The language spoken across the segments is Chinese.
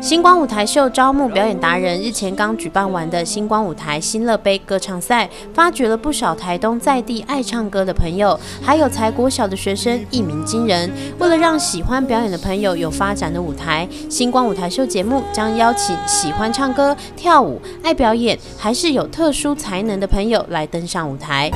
星光舞台秀招募表演达人，日前刚举办完的星光舞台新乐杯歌唱赛，发掘了不少台东在地爱唱歌的朋友，还有才国小的学生一鸣惊人。为了让喜欢表演的朋友有发展的舞台，星光舞台秀节目将邀请喜欢唱歌、跳舞、爱表演，还是有特殊才能的朋友来登上舞台。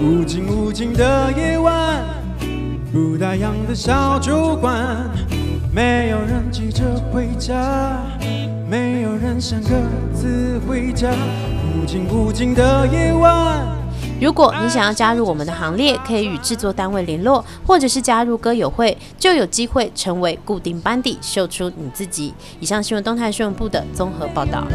无情无尽的夜晚，不打烊的小酒馆，没有人急着回家，没有人想各自回家。无尽无尽的夜晚。如果你想要加入我们的行列，可以与制作单位联络，或者是加入歌友会，就有机会成为固定班底，秀出你自己。以上新闻动态新闻部的综合报道。